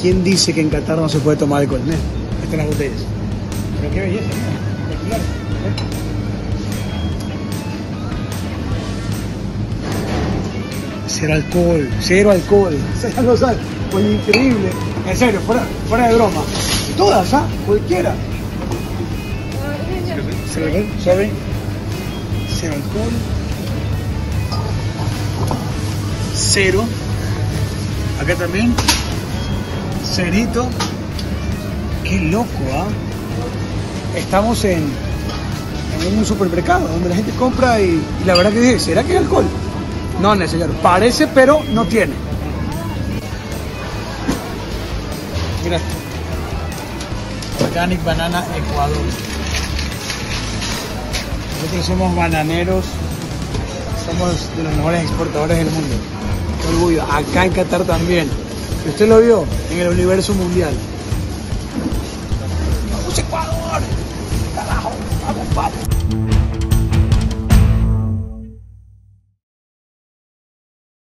¿Quién dice que en Qatar no se puede tomar alcohol? Mira, Están las botellas. Pero qué belleza. Espectacular. Cero alcohol, cero alcohol. Cero no. Pues increíble. En serio, fuera, de broma. Todas, ¿ah? Cualquiera. Cero alcohol, sorry. Cero alcohol. Cero. Acá también. Cerito. Qué loco, ¿ah? Estamos en, un supermercado donde la gente compra y, la verdad que dice, ¿será que hay alcohol? No, no, señor. Parece, pero no tiene. Mira. Organic Banana Ecuador. Nosotros somos bananeros. Somos de los mejores exportadores del mundo. Qué orgullo. Acá en Qatar también. ¿Usted lo vio? En el universo mundial.